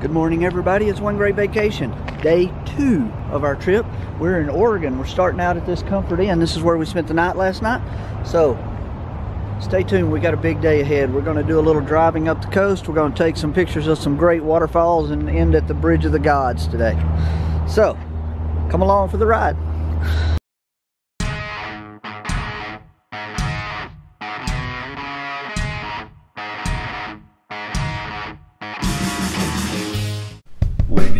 Good morning everybody, it's One Great Vacation, day two of our trip. We're in Oregon, we're starting out at this Comfort Inn. This is where we spent the night last night. So, stay tuned, we got a big day ahead. We're gonna do a little driving up the coast. We're gonna take some pictures of some great waterfalls and end at the Bridge of the Gods today. So, come along for the ride.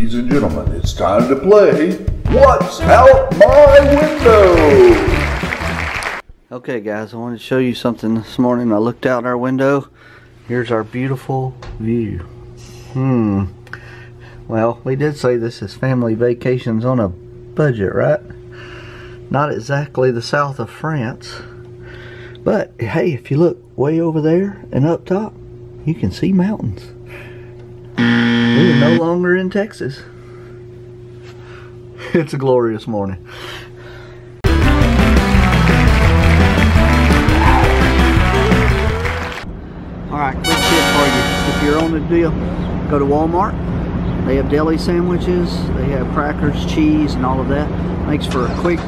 Ladies and gentlemen, it's time to play What's Out My Window? Okay guys, I wanted to show you something this morning. I looked out our window. Here's our beautiful view. Hmm. Well, we did say this is family vacations on a budget, right? Not exactly the south of France. But hey, if you look way over there and up top, you can see mountains. We are no longer in Texas. It's a glorious morning. Alright, quick tip for you. If you're on the deal, go to Walmart. They have deli sandwiches, they have crackers, cheese, and all of that. Makes for a quick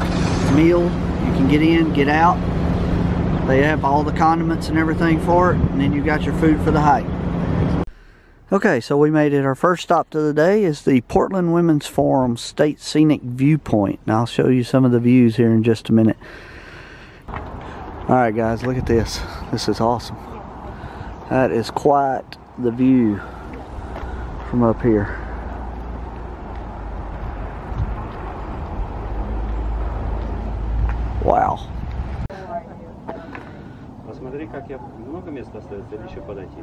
meal. You can get in, get out. They have all the condiments and everything for it, and then you got your food for the hike. Okay, so we made it. Our first stop to the day is the Portland Women's Forum State Scenic Viewpoint. And I'll show you some of the views here in just a minute. Alright guys, look at this. This is awesome. That is quite the view from up here. Wow. Посмотри, как я много места остается или еще подойти?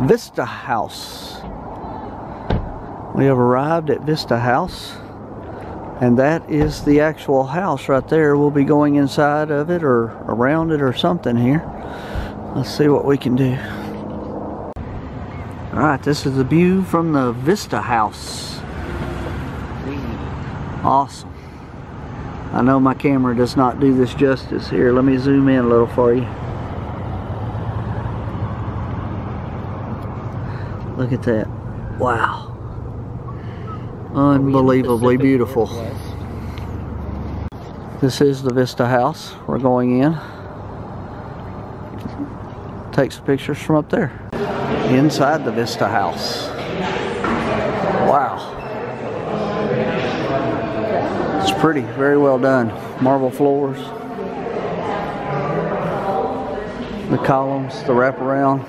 Vista House. We have arrived at Vista House, and that is the actual house right there. We'll be going inside of it or around it or something here. Let's see what we can do. All right, this is the view from the Vista House. Awesome. I know my camera does not do this justice. Here, let me zoom in a little for you. Look at that. Wow. Unbelievably beautiful. This is the Vista House. We're going in. Take some pictures from up there. Inside the Vista House. Wow. It's pretty, very well done. Marble floors. The columns, the wraparound.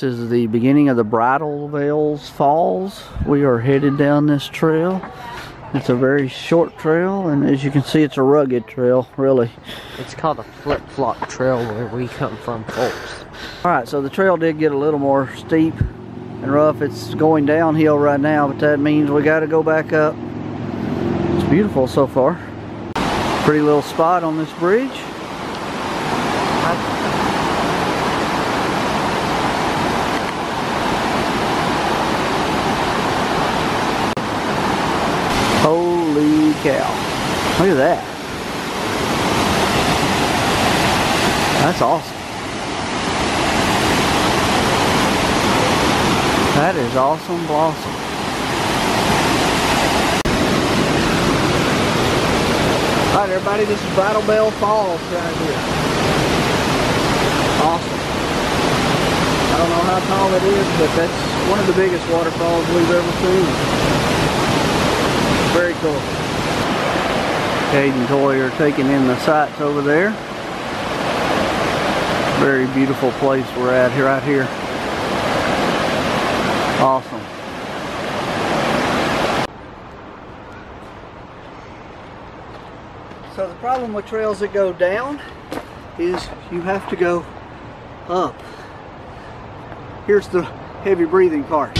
This is the beginning of the Bridal Veils Falls. We are headed down this trail. It's a very short trail, and as you can see, it's a rugged trail, really. It's called a flip flop trail where we come from, folks. All right, so the trail did get a little more steep and rough. It's going downhill right now, but that means we got to go back up. It's beautiful so far. Pretty little spot on this bridge. Cow. Look at that. That's awesome. That is awesome blossom. Alright everybody, this is Bridal Veil Falls right here. Awesome. I don't know how tall it is, but that's one of the biggest waterfalls we've ever seen. Very cool. Cade and Toy are taking in the sights over there. Very beautiful place we're at here, right here. Awesome. So the problem with trails that go down is you have to go up. Here's the heavy breathing part.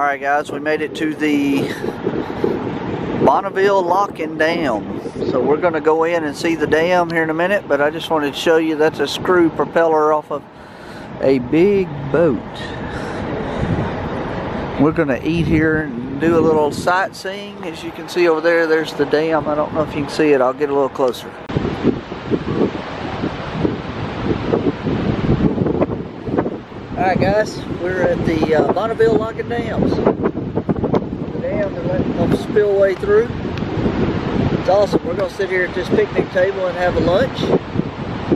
Alright guys, we made it to the Bonneville Lock and Dam. So we're going to go in and see the dam here in a minute, but I just wanted to show you that's a screw propeller off of a big boat. We're going to eat here and do a little sightseeing. As you can see over there, there's the dam. I don't know if you can see it. I'll get a little closer. Alright guys, we're at the uh, Bonneville Lock and Dams. The dam that let them spillway through. It's awesome. We're going to sit here at this picnic table and have a lunch.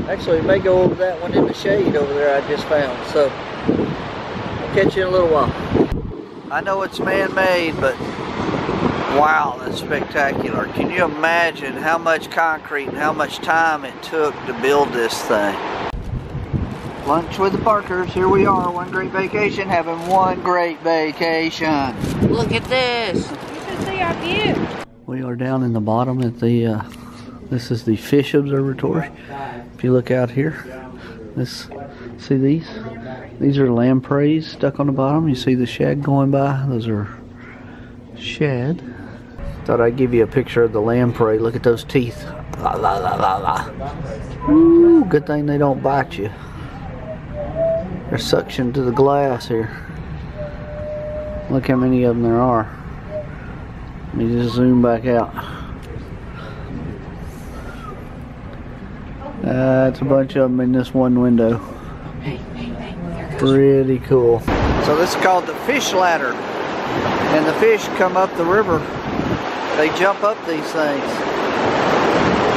Actually, we may go over that one in the shade over there I just found. So, I'll catch you in a little while. I know it's man-made, but wow, that's spectacular. Can you imagine how much concrete and how much time it took to build this thing? Lunch with the Parkers. Here we are, one great vacation, having one great vacation. Look at this. You should see our view. We are down in the bottom at the, uh, this is the fish observatory. If you look out here, this, see these? These are lampreys stuck on the bottom. You see the shad going by? Those are shad. Thought I'd give you a picture of the lamprey. Look at those teeth. La la la la la. Ooh, good thing they don't bite you. Suctioned to the glass here. Look how many of them there are. Let me just zoom back out. That's a bunch of them in this one window. Pretty cool. So this is called the fish ladder. And the fish come up the river. They jump up these things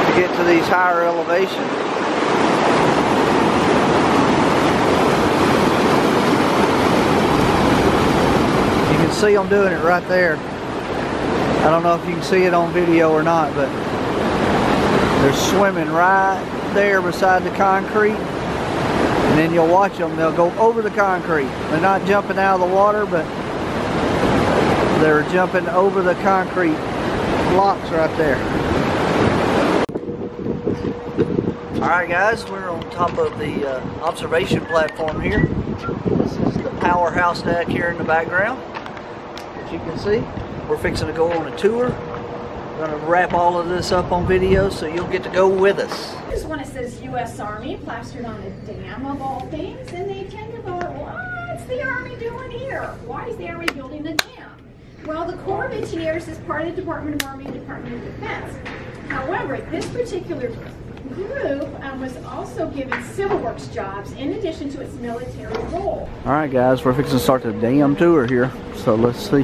to get to these higher elevations. See them doing it right there. I don't know if you can see it on video or not, but they're swimming right there beside the concrete. And then you'll watch them, they'll go over the concrete. They're not jumping out of the water, but they're jumping over the concrete blocks right there. Alright guys, we're on top of the uh, observation platform here. This is the powerhouse deck here in the background. As you can see, we're fixing to go on a tour. We're to wrap all of this up on video so you'll get to go with us. This one it says U.S. Army plastered on the dam of all things, and they tend to go, what's the Army doing here? Why is the Army building the dam? Well, the Corps of Engineers is part of the Department of Army and Department of Defense. However, this particular group um, was also given civil works jobs in addition to its military role. Alright guys, we're fixing to start the dam tour here. So let's see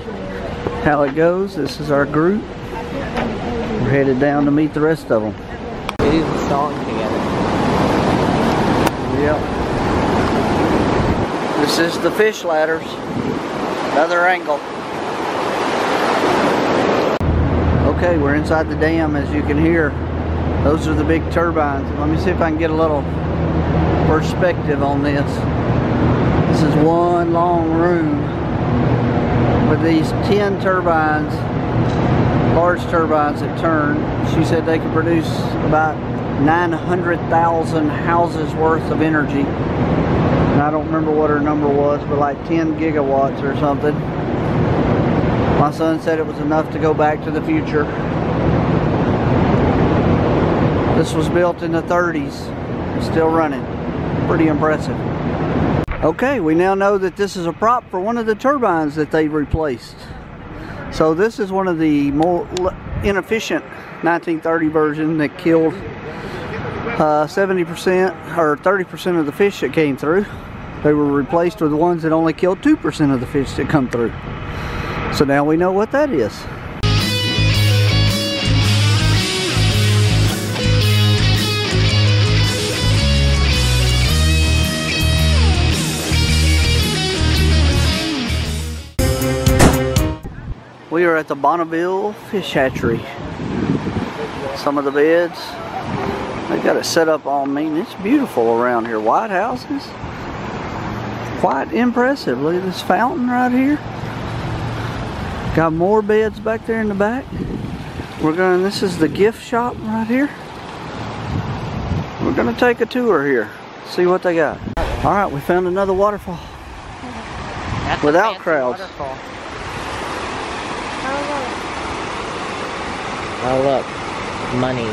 how it goes. This is our group. We're headed down to meet the rest of them. We do the song together. Yep. This is the fish ladders. Another angle. Okay, we're inside the dam as you can hear. Those are the big turbines. Let me see if I can get a little perspective on this. This is one long room with these 10 turbines, large turbines that turn. She said they could produce about 900,000 houses worth of energy. And I don't remember what her number was, but like 10 gigawatts or something. My son said it was enough to go back to the future. This was built in the 30s. It's still running. Pretty impressive. Okay, we now know that this is a prop for one of the turbines that they replaced. So this is one of the more inefficient 1930 version that killed uh, 70% or 30% of the fish that came through. They were replaced with ones that only killed 2% of the fish that come through. So now we know what that is. We are at the Bonneville Fish Hatchery. Some of the beds, they got it set up all mean. It's beautiful around here. White houses. Quite impressive. Look at this fountain right here. Got more beds back there in the back. We're going, this is the gift shop right here. We're gonna take a tour here. See what they got. All right, we found another waterfall. That's Without crowds. waterfall. Oh look, money.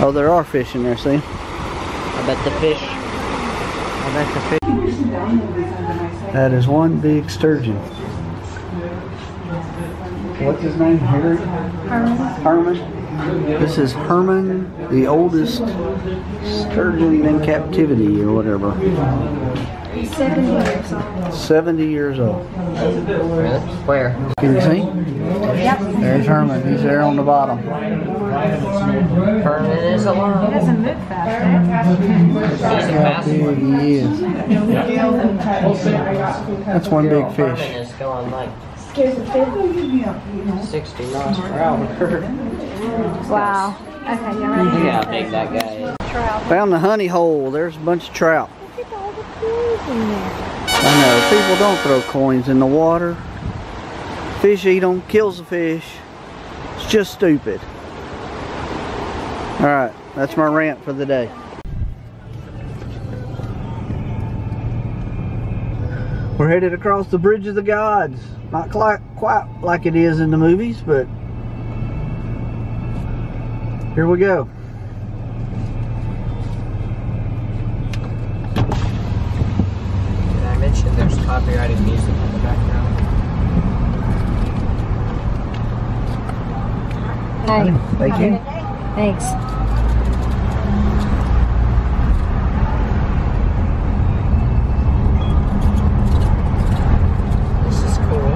Oh, there are fish in there, see? I bet the fish. I bet the fish. That is one big sturgeon. What's his name? Harry? Herman. Herman. This is Herman, the oldest sturgeon in captivity or whatever. 70 years old. 70 years old. Really? Where? Can you see? Yep. There's Herman. He's there on the bottom. Herman is alive. He doesn't move fast, He's a How big he is. That's one big Herman fish. is going like 60 miles per hour. Wow. Okay, yeah, Look right. how big that guy is. Found the honey hole. There's a bunch of trout. Look at all the coins in there. I know, people don't throw coins in the water. Fish eat them, kills the fish. It's just stupid. Alright, that's my rant for the day. We're headed across the Bridge of the Gods. Not quite, quite like it is in the movies, but here we go. Copyrighted music in the background? Hey, Thank you. thanks. This is cool.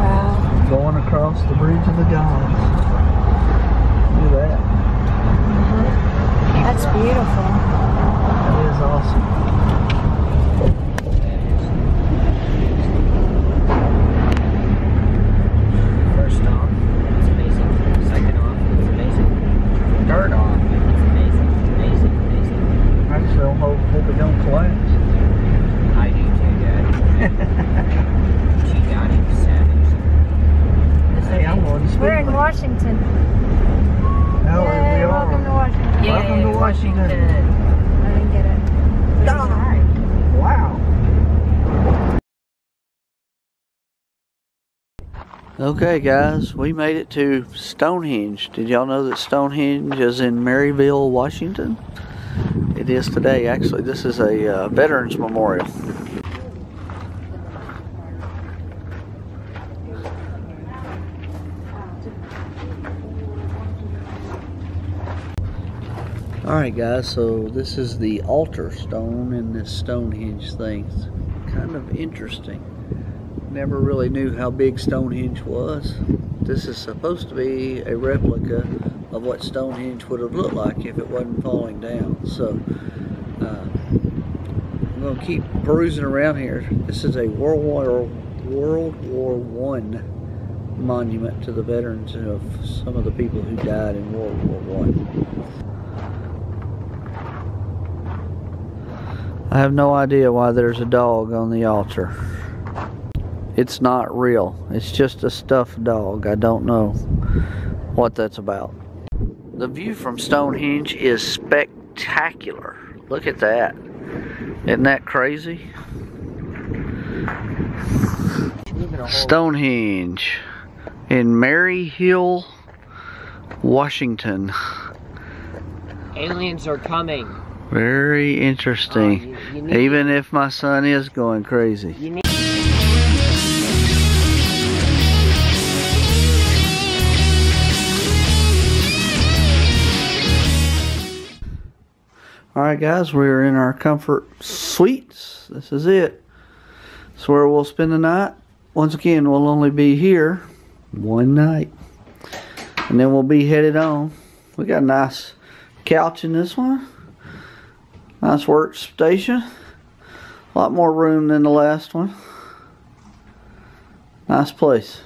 Wow. Going across the Bridge of the Gods. Look at that. Uh-huh. That's beautiful. That is awesome. First off, it's amazing. Second off, it's amazing. Third off, it's amazing. Amazing, amazing. I just don't hope, hope it don't collapse. I do too, Dad. Gee, God, he was savage. This Hey, I'm amazing. going to speak. We're in Washington. No, Yay, we are. welcome to Washington. Welcome to Yay, Washington. I didn't get it. Done. Wow. Okay, guys, we made it to Stonehenge. Did y'all know that Stonehenge is in Maryhill, Washington? It is today, actually. This is a uh, Veterans Memorial. Alright guys, so this is the altar stone in this Stonehenge thing. It's kind of interesting. Never really knew how big Stonehenge was. This is supposed to be a replica of what Stonehenge would have looked like if it wasn't falling down. So uh, I'm going to keep perusing around here. This is a World War World War One monument to the veterans of some of the people who died in World War One. I have no idea why there's a dog on the altar. It's not real. It's just a stuffed dog. I don't know what that's about. The view from Stonehenge is spectacular. Look at that. Isn't that crazy? Stonehenge in Maryhill, Washington. Aliens are coming. Very interesting. Oh, you- You Even if my son is going crazy. Guys, we're in our comfort suites. This is it. It's where we'll spend the night. Once again, we'll only be here one night. And then we'll be headed on. We got a nice couch in this one. Nice workstation. A lot more room than the last one. Nice place.